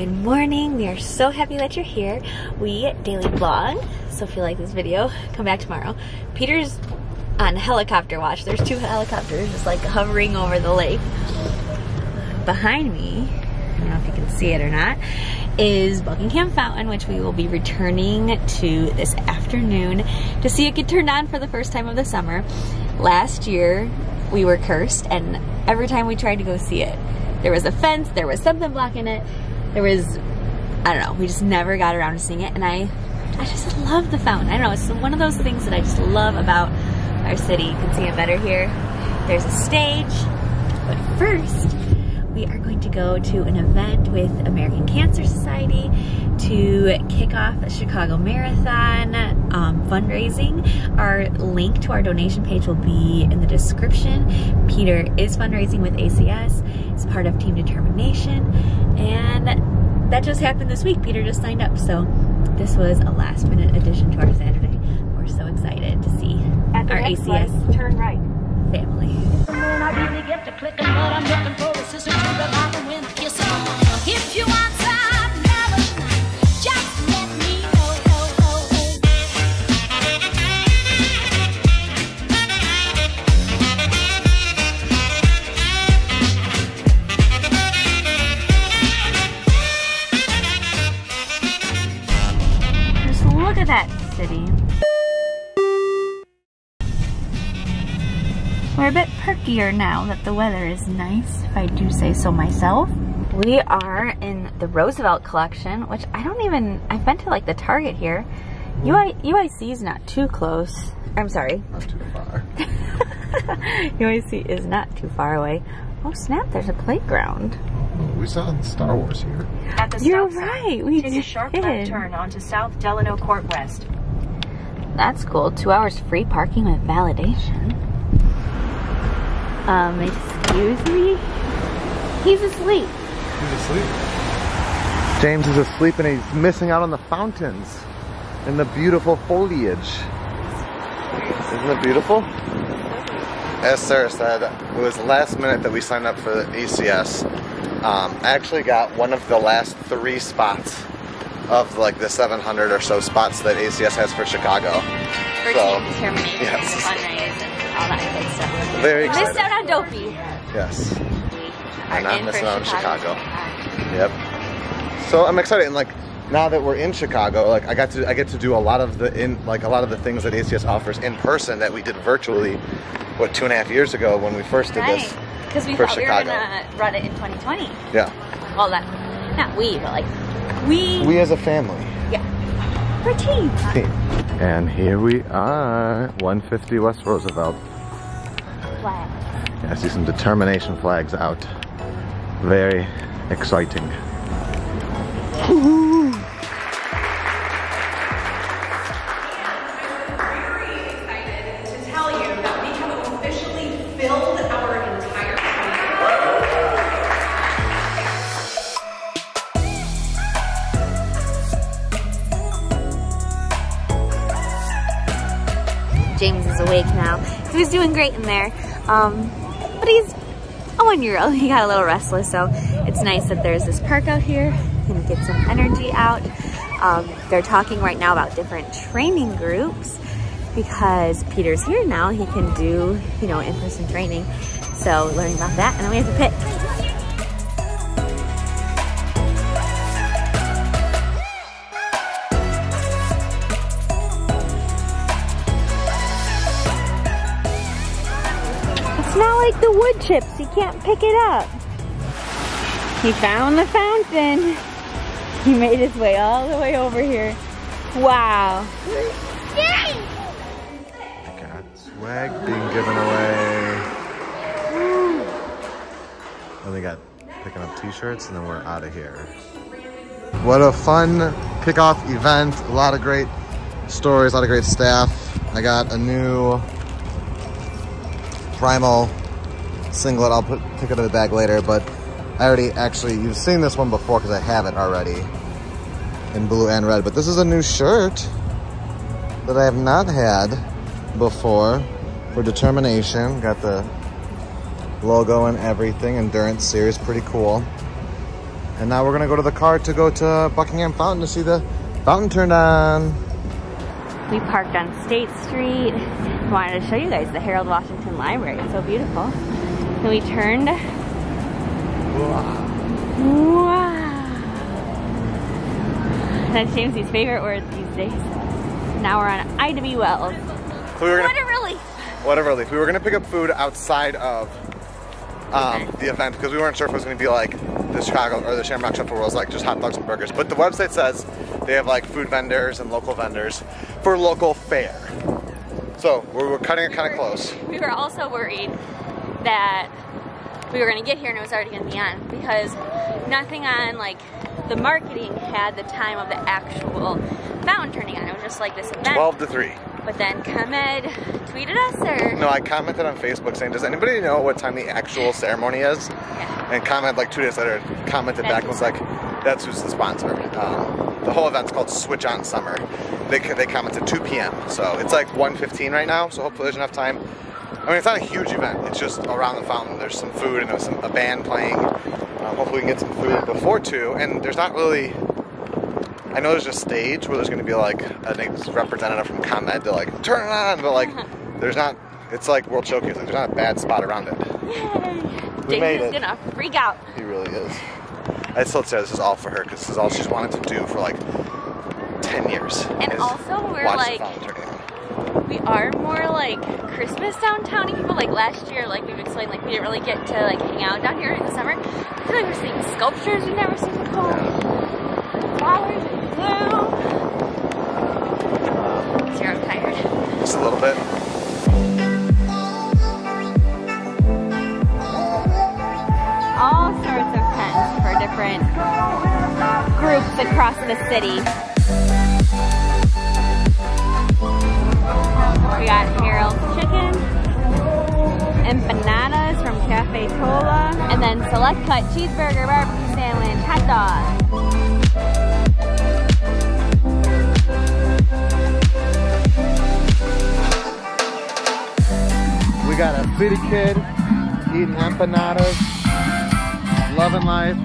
Good morning. We are so happy that you're here. We daily vlog, so if you like this video, come back tomorrow. Peter's on helicopter watch. There's two helicopters just like hovering over the lake. Behind me, I don't know if you can see it or not, is Buckingham Fountain, which we will be returning to this afternoon to see it get turned on for the first time of the summer. Last year, we were cursed, and every time we tried to go see it, there was a fence, there was something blocking it, there was, I don't know, we just never got around to seeing it. And I, I just love the fountain. I don't know, it's one of those things that I just love about our city. You can see it better here. There's a stage, but first, we are going to go to an event with American Cancer Society to kick off the Chicago Marathon um, fundraising. Our link to our donation page will be in the description. Peter is fundraising with ACS. It's part of Team Determination. And that just happened this week. Peter just signed up. So this was a last minute addition to our Saturday. We're so excited to see our ACS light, turn right. Family. If you want some melody, just let me know. Just look at that city. We're a bit perkier now that the weather is nice, if I do say so myself. We are in the Roosevelt collection, which I don't even, I've been to like the Target here. UI, UIC is not too close. I'm sorry. Not too far. UIC is not too far away. Oh snap, there's a playground. We saw Star Wars here. At the You're south side, right, we take a sharp left turn onto South Delano Court West. That's cool. Two hours free parking with validation. Um, excuse me? He's asleep. He's asleep. James is asleep and he's missing out on the fountains and the beautiful foliage. Isn't it beautiful? As Sarah said, it was last minute that we signed up for the ACS. Um, I actually got one of the last three spots of like the 700 or so spots that ACS has for Chicago. For So, team determination, yes. fundraise, and all that good stuff. Very Missed excited. out on Dopey. Yes. I'm not missing out on Chicago. Ah. Yep. So I'm excited, and like now that we're in Chicago, like I got to I get to do a lot of the in like a lot of the things that ACS offers in person that we did virtually, what two and a half years ago when we first did Right. this. Because we for thought Chicago. we were gonna run it in 2020. Yeah, Well, that, not we, but like, we, we as a family. yeah, for team. team. And here we are, 150 West Roosevelt. Flag. I see some determination flags out. Very exciting. Great in there. Um, but he's a one year old. He got a little restless, so it's nice that there's this park out here. He can get some energy out. Um, they're talking right now about different training groups because Peter's here now. He can do, you know, in-person training. So learning about that, and then we have to pick. The wood chips. You can't pick it up. He found the fountain. He made his way all the way over here. Wow. Got swag being given away. And we got picking up t-shirts and then we're out of here. What a fun kickoff event. A lot of great stories, a lot of great staff. I got a new Primal singlet. I'll put pick it in the bag later, but I already actually, you've seen this one before because I have it already in blue and red, but this is a new shirt that I have not had before for determination. Got the logo and everything, endurance series, pretty cool. And now we're gonna go to the car to go to Buckingham Fountain to see the fountain turned on. We parked on State Street. Wanted to show you guys the Harold Washington Library. It's so beautiful. Then we turned. Wow. That's James's favorite word these days. Now we're on Ida B. Wells. So we were gonna, a relief. what a relief. We were gonna pick up food outside of um, the event because we weren't sure if it was gonna be like the Chicago or the Shamrock Shuffle was like just hot dogs and burgers. But the website says they have like food vendors and local vendors for local fare. So we were cutting it kind of close. We were also worried that we were gonna get here and it was already gonna be on because nothing on like the marketing had the time of the actual fountain turning on. It was just like this event. 12 to 3. But then ComEd tweeted us or No, I commented on Facebook saying, does anybody know what time the actual ceremony is? Yeah. And ComEd like two days later, commented back and was like, that's who's the sponsor. Um, the whole event's called Switch On Summer. They, they commented 2 p.m. So it's like 1.15 right now, so hopefully there's enough time. I mean, it's not a huge event. It's just around the fountain. There's some food and there's some, a band playing. Um, hopefully we can get some food before 2. And there's not really... I know there's a stage where there's going to be like a representative from ComEd to like turn it on, but like there's not. It's like World Showcase. Like, there's not a bad spot around it. We James made is it. gonna freak out. He really is. I still say this is all for her because this is all she's wanted to do for like 10 years. And also we're watch like- the fountain turning on. We are more like Christmas downtowny people. Like last year, like we've explained, like we didn't really get to like hang out down here in the summer. I feel like we're seeing sculptures we've never seen before. Flowers and blue. Zero tired. Just a little bit. all sorts of tents for different groups across the city. Chicken, empanadas from Cafe Tola, and then select cut cheeseburger, barbecue sandwich, hot dog. We got a city kid eating empanadas, loving life.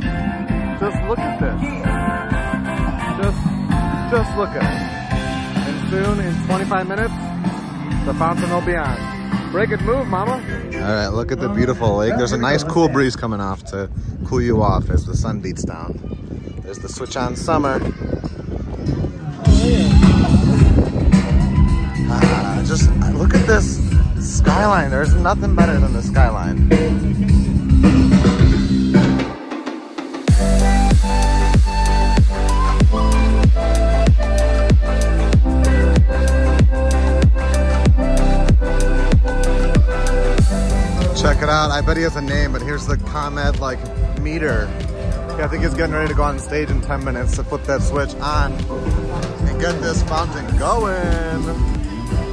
Just look at this. Just, just look at it. And soon, in 25 minutes, the fountain will be on. Break it, move, mama. All right, look at the beautiful lake. There's a nice cool breeze coming off to cool you off as the sun beats down. There's the switch on summer. Ah, just look at this skyline. There's nothing better than the skyline. Check out. I bet he has a name, but here's the ComEd like meter. Yeah, I think he's getting ready to go on stage in 10 minutes to flip that switch on and get this fountain going.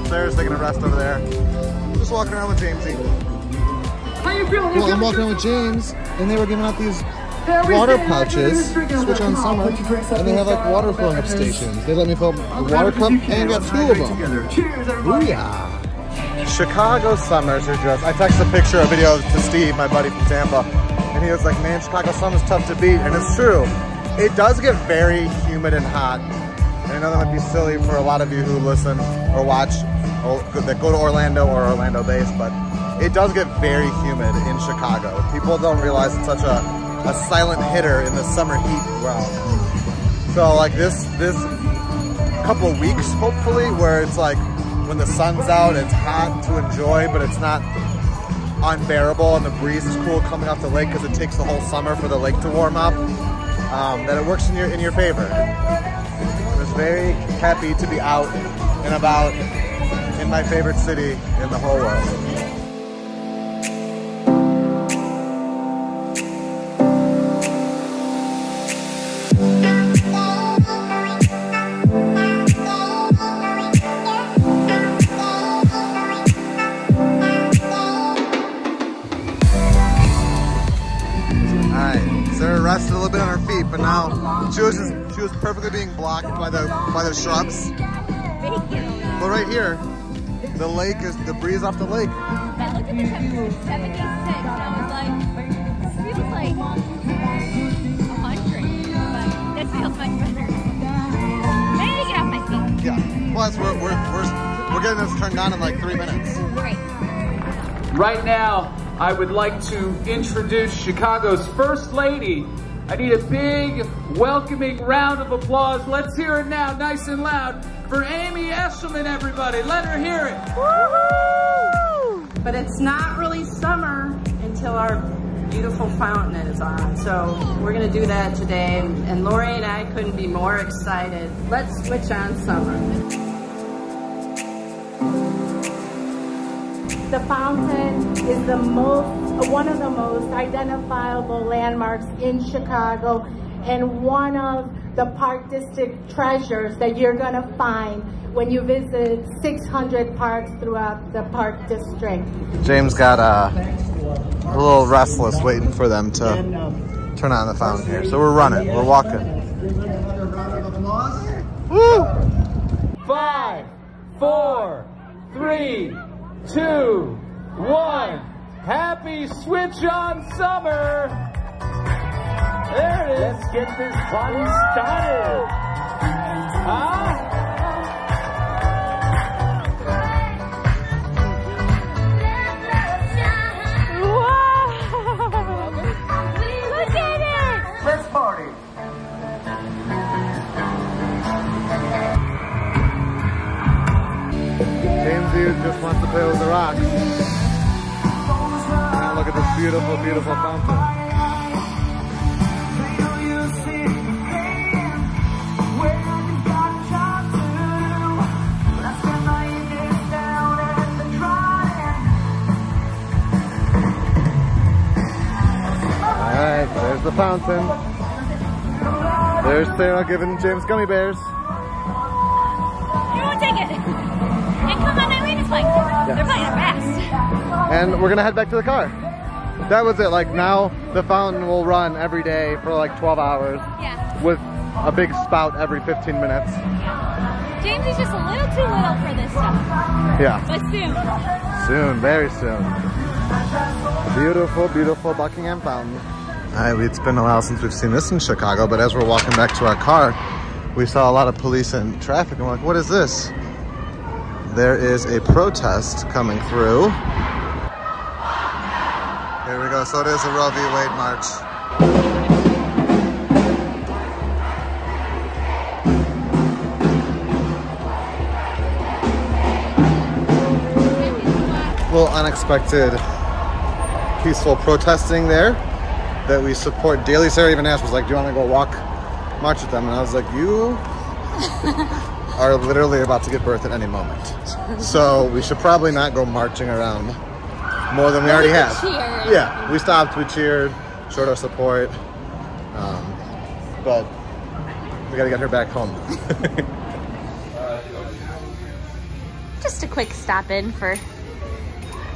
Sarah's taking a rest over there. Just walking around with Jamesy. How you feeling? Well, I'm walking around with James, and they were giving out these water pouches, switch on summer, and they have like water filling up stations. They let me fill a water cup and got two of them. Cheers, everybody. Booyah! Chicago summers are just. I texted a picture, a video to Steve, my buddy from Tampa, and he was like, "Man, Chicago summer's tough to beat," and it's true. It does get very humid and hot. And I know that might be silly for a lot of you who listen or watch or that go to Orlando or Orlando based, but it does get very humid in Chicago. People don't realize it's such a, a silent hitter in the summer heat realm. So like this this couple weeks, hopefully, where it's like when the sun's out, it's hot to enjoy, but it's not unbearable, and the breeze is cool coming off the lake because it takes the whole summer for the lake to warm up. Um, that it works in your in your favor. I was very happy to be out and about in my favorite city in the whole world. Now she was just, she was perfectly being blocked by the by the shrubs. But right here, the lake is the breeze off the lake. I at the temperature, 76, and I was like, this feels like 100. so much better. I need to get off my feet. Yeah. Plus, we're, we're, we're, we're getting this turned on in like three minutes. Great. Right now, I would like to introduce Chicago's First Lady. I need a big, welcoming round of applause. Let's hear it now, nice and loud, for Amy Eshleman, everybody. Let her hear it. but it's not really summer until our beautiful fountain is on. So we're gonna do that today, and Lori and I couldn't be more excited. Let's switch on summer. The fountain is the most, one of the most identifiable landmarks in Chicago and one of the Park District treasures that you're gonna find when you visit 600 parks throughout the Park District. James got uh, a little restless waiting for them to turn on the fountain here. So we're running, we're walking. Woo! Five, four, three, two, one. Happy switch on summer. There it is. Let's get this party started. Huh? Wants to play with the rocks. Now look at this beautiful, beautiful fountain. Alright, there's the fountain. There's Sarah giving James gummy bears. And we're gonna head back to the car. That was it. Like now, the fountain will run every day for like 12 hours Yeah. with a big spout every 15 minutes. James is just a little too little for this stuff. Yeah, But soon. soon, very soon. Beautiful, beautiful Buckingham Fountain. All right, it's been a while since we've seen this in Chicago, but as we're walking back to our car, we saw a lot of police and traffic. And we're like, what is this? There is a protest coming through. So it is a Roe v. Wade march. little unexpected peaceful protesting there that we support daily. Sarah even asked, was like, do you want to go walk, march with them? And I was like, you are literally about to give birth at any moment. So we should probably not go marching around more than we already we have. cheered. Yeah, we stopped, we cheered, showed our support. Um, but we got to get her back home. Just a quick stop in for a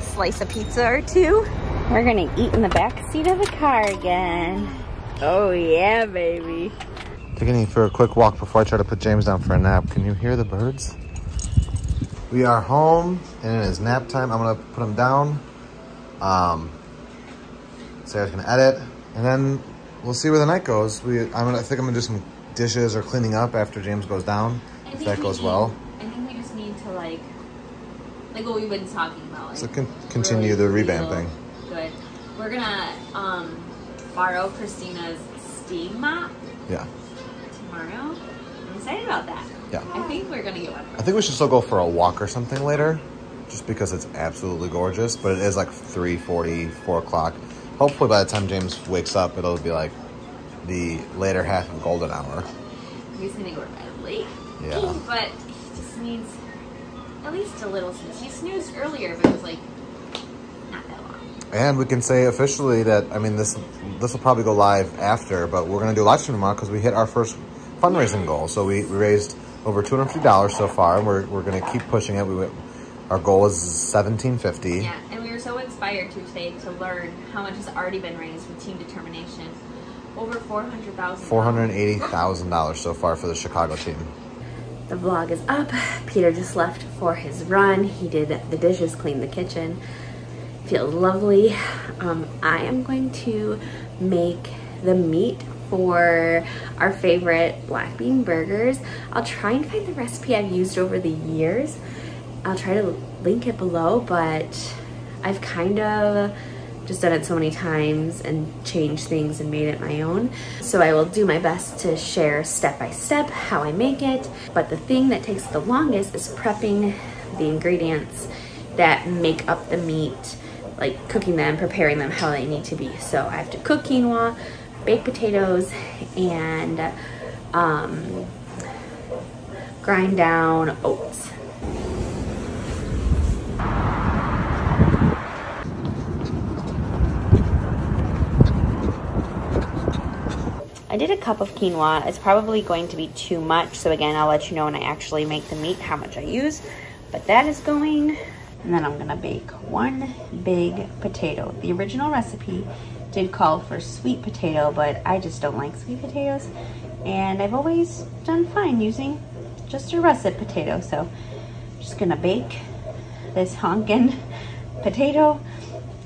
slice of pizza or two. We're gonna eat in the back seat of the car again. Oh yeah, baby. Taking you for a quick walk before I try to put James down for a nap. Can you hear the birds? We are home and it is nap time. I'm gonna put him down. Um, Sarah's gonna edit, and then we'll see where the night goes. We, I'm gonna, I think I'm gonna do some dishes or cleaning up after James goes down, if that goes well. I think we just need to like, like what we've been talking about. Like So con- continue the really revamping. Good. We're gonna um, borrow Christina's steam mop Yeah, tomorrow. I'm excited about that. Yeah. I think we're gonna get one. I think we should still go for a walk or something later, just because it's absolutely gorgeous. But it is like 3:40, 4 o'clock. Hopefully, by the time James wakes up, it'll be like the later half of golden hour. He's gonna go to bed late. Yeah. But he just needs at least a little snooze. He snoozed earlier, but it was like not that long. And we can say officially that I mean this this will probably go live after, but we're gonna do a live stream tomorrow because we hit our first fundraising goal. So we, we raised over two hundred fifty dollars so far, and we're, we're gonna keep pushing it. We went, our goal is seventeen fifty. Yeah, and we were so inspired to today to learn how much has already been raised with Team Determination. Over four hundred thousand. Four hundred eighty thousand dollars so far for the Chicago team. The vlog is up. Peter just left for his run. He did the dishes, cleaned the kitchen. Feels lovely. Um, I am going to make the meat for our favorite black bean burgers. I'll try and find the recipe I've used over the years. I'll try to link it below, but I've kind of just done it so many times and changed things and made it my own. So I will do my best to share step by step how I make it. But the thing that takes the longest is prepping the ingredients that make up the meat, like cooking them, preparing them how they need to be. So I have to cook quinoa, bake potatoes, and um, grind down oats. I did a cup of quinoa. It's probably going to be too much. So again, I'll let you know when I actually make the meat how much I use. But that is going. And then I'm gonna bake one big potato. The original recipe did call for sweet potato, but I just don't like sweet potatoes. And I've always done fine using just a russet potato. So I'm just gonna bake this honkin' potato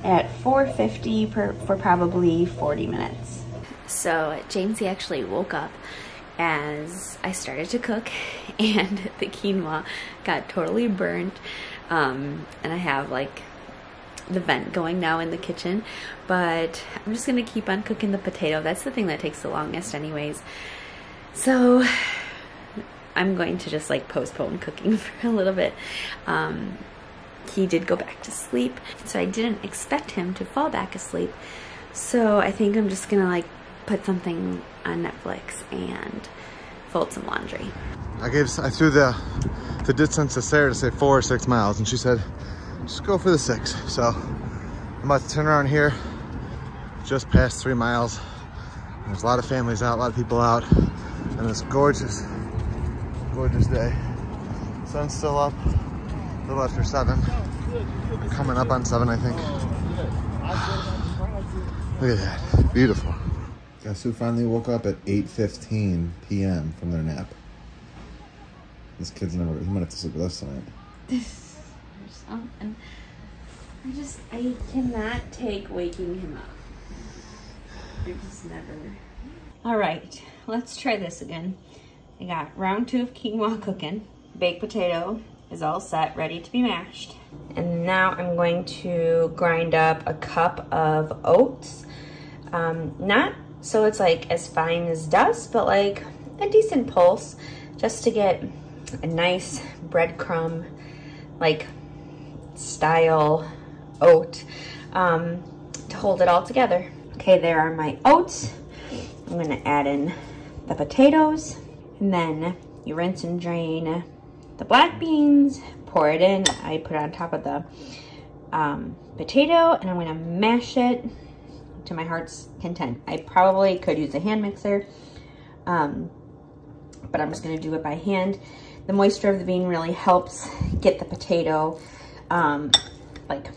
at 450 per, for probably 40 minutes. So Jamesy actually woke up as I started to cook and the quinoa got totally burnt. Um, and I have like the vent going now in the kitchen, but I'm just gonna keep on cooking the potato. That's the thing that takes the longest anyways. So I'm going to just like postpone cooking for a little bit. Um, he did go back to sleep, so I didn't expect him to fall back asleep. So I think I'm just gonna like put something on Netflix and fold some laundry. I gave, I threw the, the distance to Sarah to say four or six miles, and she said, just go for the six. So I'm about to turn around here, just past three miles. There's a lot of families out, a lot of people out, and this gorgeous, gorgeous day. Sun's still up, a little after seven. Coming up on seven, I think. Look at that, beautiful. Guess who finally woke up at 8.15 p.m. from their nap? This kid's never, he might have to sleep with us tonight. And I just, I cannot take waking him up. I just never. All right, let's try this again. I got round two of quinoa cooking. Baked potato is all set, ready to be mashed. And now I'm going to grind up a cup of oats. Um, not so it's like as fine as dust, but like a decent pulse just to get a nice breadcrumb like style oat um, to hold it all together. Okay, there are my oats. I'm gonna add in the potatoes and then you rinse and drain the black beans, pour it in. I put it on top of the um, potato and I'm gonna mash it to my heart's content. I probably could use a hand mixer, um, but I'm just gonna do it by hand. The moisture of the bean really helps get the potato um, like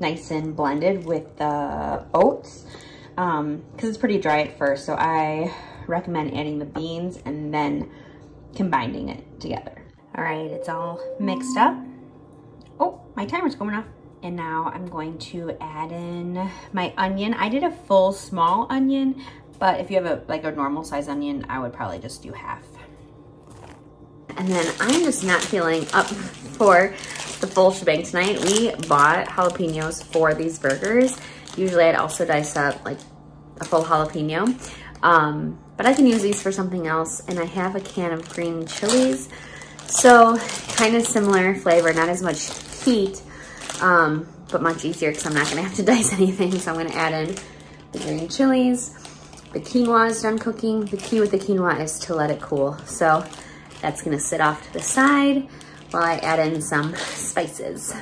nice and blended with the oats because um, it's pretty dry at first. So I recommend adding the beans and then combining it together. All right, it's all mixed up. Oh, my timer's going off. And now I'm going to add in my onion. I did a full small onion, but if you have a like a normal size onion, I would probably just do half. And then I'm just not feeling up for the full shebang tonight. We bought jalapenos for these burgers. Usually I'd also dice up like a full jalapeno. Um, but I can use these for something else. And I have a can of green chilies. So kind of similar flavor, not as much heat, um, but much easier because I'm not gonna have to dice anything. So I'm gonna add in the green chilies. The quinoa is done cooking. The key with the quinoa is to let it cool. So that's gonna sit off to the side while I add in some spices.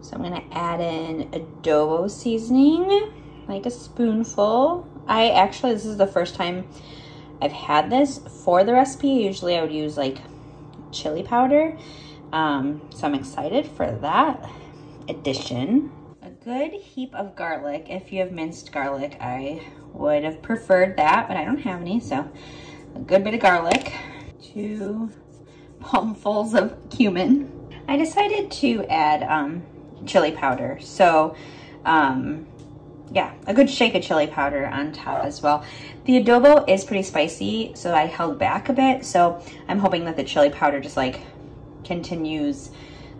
So I'm gonna add in adobo seasoning, like a spoonful. I actually, this is the first time I've had this for the recipe. Usually I would use like chili powder. Um, so I'm excited for that addition. A good heap of garlic. If you have minced garlic, I would have preferred that, but I don't have any, so a good bit of garlic. Two palmfuls of cumin. I decided to add um, chili powder. So um, yeah, a good shake of chili powder on top as well. The adobo is pretty spicy, so I held back a bit. So I'm hoping that the chili powder just like continues,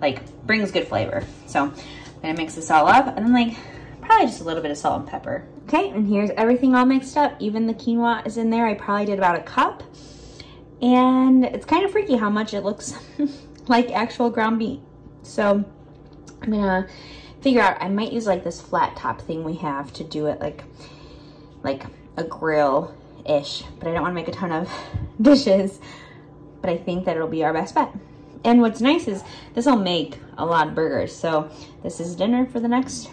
like brings good flavor. So I'm gonna mix this all up and then like probably just a little bit of salt and pepper. Okay, and here's everything all mixed up. Even the quinoa is in there. I probably did about a cup. And it's kind of freaky how much it looks like actual ground beef. So I'm gonna figure out, I might use like this flat top thing we have to do it like, like a grill-ish, but I don't wanna make a ton of dishes, but I think that it'll be our best bet. And what's nice is this will make a lot of burgers. So this is dinner for the next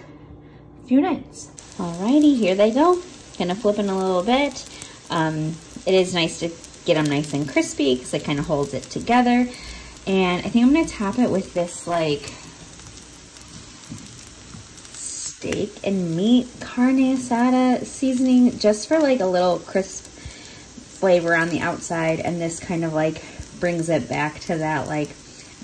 few nights. Alrighty, here they go. Gonna flip in a little bit. Um, it is nice to get them nice and crispy because it kind of holds it together. And I think I'm gonna top it with this like steak and meat carne asada seasoning just for like a little crisp flavor on the outside. And this kind of like brings it back to that like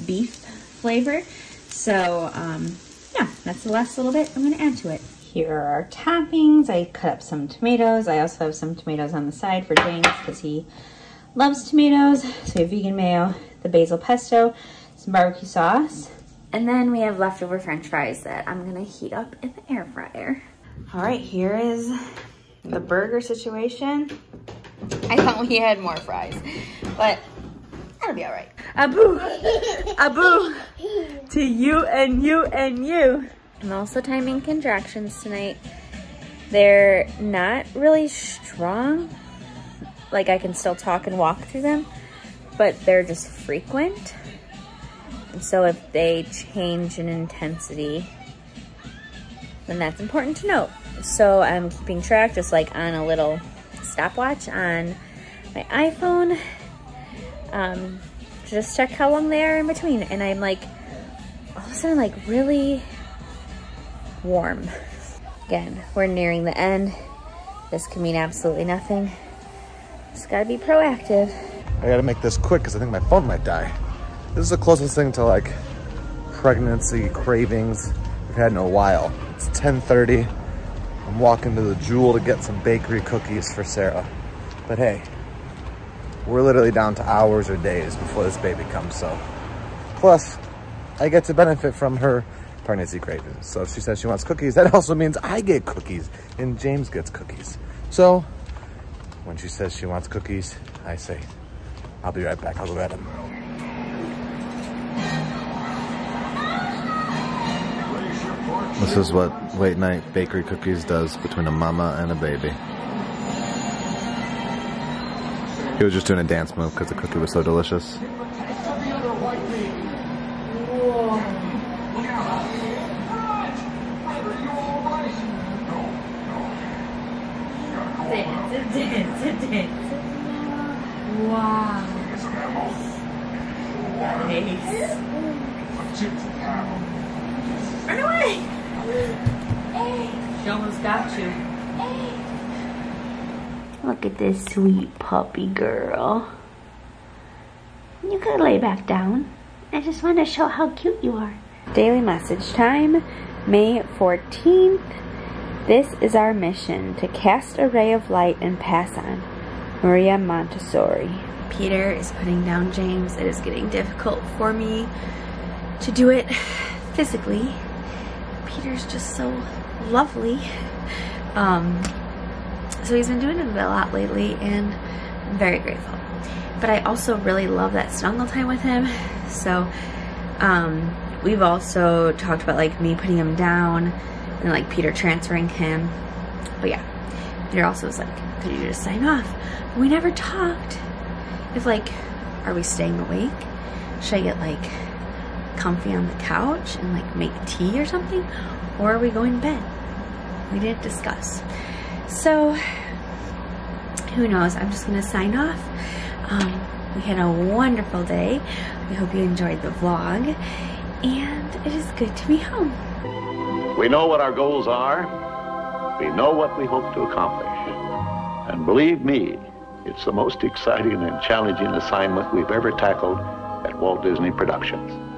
beef flavor. So um, yeah, that's the last little bit I'm gonna add to it. Here are our toppings. I cut up some tomatoes. I also have some tomatoes on the side for James because he loves tomatoes. So we have vegan mayo, the basil pesto, some barbecue sauce. And then we have leftover french fries that I'm gonna heat up in the air fryer. All right, here is the burger situation. I thought we had more fries, but that'll be all right. Abu, Abu, to you and you and you. I'm also timing contractions tonight. They're not really strong. Like I can still talk and walk through them, but they're just frequent. And so if they change in intensity, then that's important to note. So I'm keeping track just like on a little stopwatch on my iPhone. Um, just check how long they are in between. And I'm like, all of a sudden like really warm. Again, we're nearing the end. This can mean absolutely nothing. Just gotta be proactive. I gotta make this quick because I think my phone might die. This is the closest thing to like pregnancy cravings we've had in a while. It's 10.30. I'm walking to the Jewel to get some bakery cookies for Sarah. But hey, we're literally down to hours or days before this baby comes, so. Plus, I get to benefit from her pregnancy cravings. So if she says she wants cookies, that also means I get cookies and James gets cookies. So when she says she wants cookies, I say, I'll be right back, I'll go get them. This is what late night bakery cookies does between a mama and a baby. He was just doing a dance move because the cookie was so delicious. Dance, dance, dance. Wow. Nice. Run away! She almost got you. Look at this sweet puppy girl. You could lay back down. I just want to show how cute you are. Daily message time, May 14th. This is our mission to cast a ray of light and pass on. Maria Montessori. Peter is putting down James. It is getting difficult for me to do it physically. Peter's just so lovely. Um, so he's been doing it a lot lately and I'm very grateful. But I also really love that snuggle time with him. So um, we've also talked about like me putting him down and like Peter transferring him. But yeah, Peter also was like, could you just sign off? We never talked. If like, are we staying awake? Should I get like comfy on the couch and like make tea or something? Or are we going to bed? We didn't discuss. So who knows? I'm just gonna sign off. Um, we had a wonderful day. We hope you enjoyed the vlog. And it is good to be home. We know what our goals are. We know what we hope to accomplish. And believe me, it's the most exciting and challenging assignment we've ever tackled at Walt Disney Productions.